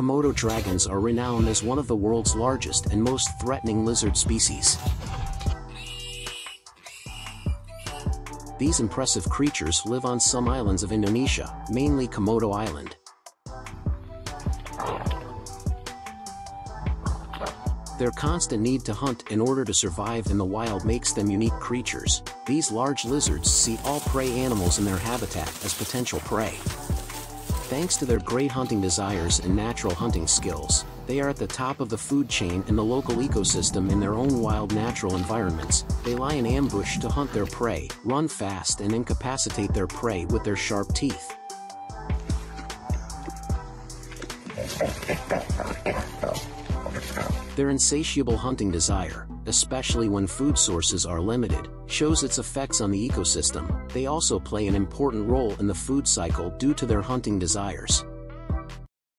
Komodo dragons are renowned as one of the world's largest and most threatening lizard species. These impressive creatures live on some islands of Indonesia, mainly Komodo Island. Their constant need to hunt in order to survive in the wild makes them unique creatures. These large lizards see all prey animals in their habitat as potential prey. Thanks to their great hunting desires and natural hunting skills, they are at the top of the food chain in the local ecosystem in their own wild natural environments. They lie in ambush to hunt their prey, run fast and incapacitate their prey with their sharp teeth. Their insatiable hunting desire, especially when food sources are limited, shows its effects on the ecosystem. They also play an important role in the food cycle due to their hunting desires.